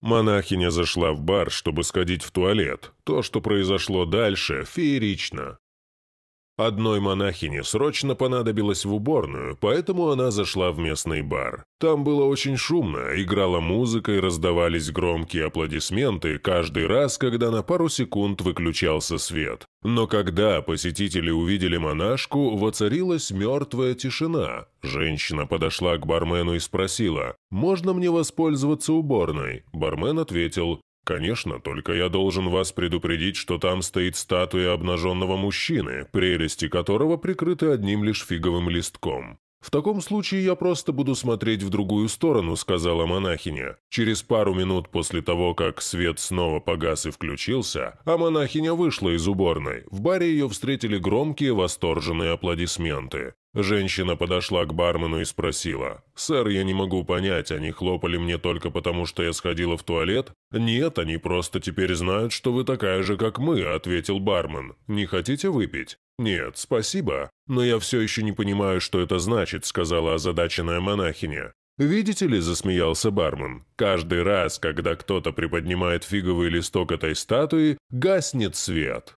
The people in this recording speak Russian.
Монахиня зашла в бар, чтобы сходить в туалет. То, что произошло дальше, феерично. Одной монахине срочно понадобилось в уборную, поэтому она зашла в местный бар. Там было очень шумно, играла музыка и раздавались громкие аплодисменты каждый раз, когда на пару секунд выключался свет. Но когда посетители увидели монашку, воцарилась мертвая тишина. Женщина подошла к бармену и спросила, «Можно мне воспользоваться уборной?» Бармен ответил, «Конечно, только я должен вас предупредить, что там стоит статуя обнаженного мужчины, прелести которого прикрыты одним лишь фиговым листком. «В таком случае я просто буду смотреть в другую сторону», — сказала монахиня. Через пару минут после того, как свет снова погас и включился, а монахиня вышла из уборной, в баре ее встретили громкие восторженные аплодисменты. Женщина подошла к бармену и спросила, «Сэр, я не могу понять, они хлопали мне только потому, что я сходила в туалет?» «Нет, они просто теперь знают, что вы такая же, как мы», — ответил бармен. «Не хотите выпить?» «Нет, спасибо, но я все еще не понимаю, что это значит», — сказала озадаченная монахиня. «Видите ли», — засмеялся бармен, — «каждый раз, когда кто-то приподнимает фиговый листок этой статуи, гаснет свет».